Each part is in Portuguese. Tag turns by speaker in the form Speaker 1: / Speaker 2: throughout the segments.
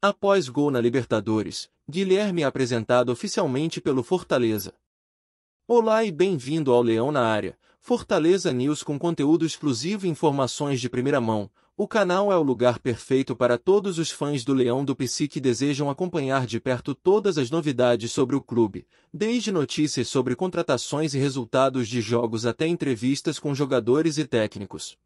Speaker 1: Após gol na Libertadores, Guilherme é apresentado oficialmente pelo Fortaleza. Olá e bem-vindo ao Leão na Área, Fortaleza News com conteúdo exclusivo e informações de primeira mão. O canal é o lugar perfeito para todos os fãs do Leão do PC que desejam acompanhar de perto todas as novidades sobre o clube, desde notícias sobre contratações e resultados de jogos até entrevistas com jogadores e técnicos.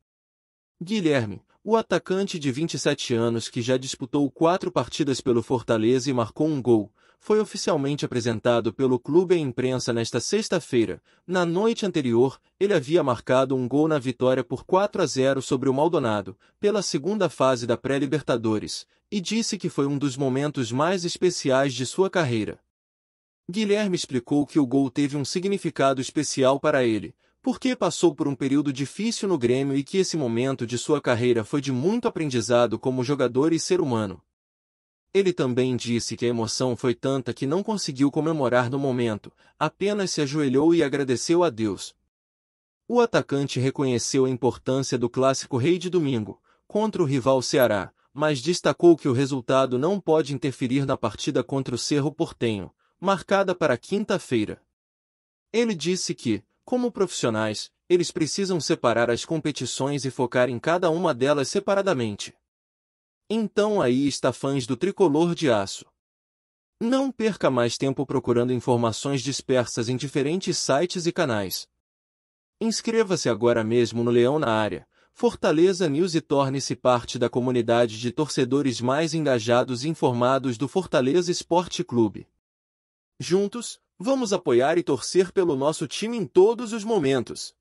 Speaker 1: Guilherme, o atacante de 27 anos que já disputou quatro partidas pelo Fortaleza e marcou um gol, foi oficialmente apresentado pelo clube à imprensa nesta sexta-feira. Na noite anterior, ele havia marcado um gol na vitória por 4 a 0 sobre o Maldonado, pela segunda fase da pré-Libertadores, e disse que foi um dos momentos mais especiais de sua carreira. Guilherme explicou que o gol teve um significado especial para ele, porque passou por um período difícil no Grêmio e que esse momento de sua carreira foi de muito aprendizado como jogador e ser humano. Ele também disse que a emoção foi tanta que não conseguiu comemorar no momento, apenas se ajoelhou e agradeceu a Deus. O atacante reconheceu a importância do clássico Rei de Domingo, contra o rival Ceará, mas destacou que o resultado não pode interferir na partida contra o Cerro Portenho, marcada para quinta-feira. Ele disse que, como profissionais, eles precisam separar as competições e focar em cada uma delas separadamente. Então aí está fãs do tricolor de aço. Não perca mais tempo procurando informações dispersas em diferentes sites e canais. Inscreva-se agora mesmo no Leão na Área, Fortaleza News e torne-se parte da comunidade de torcedores mais engajados e informados do Fortaleza Esporte Clube. Juntos, Vamos apoiar e torcer pelo nosso time em todos os momentos.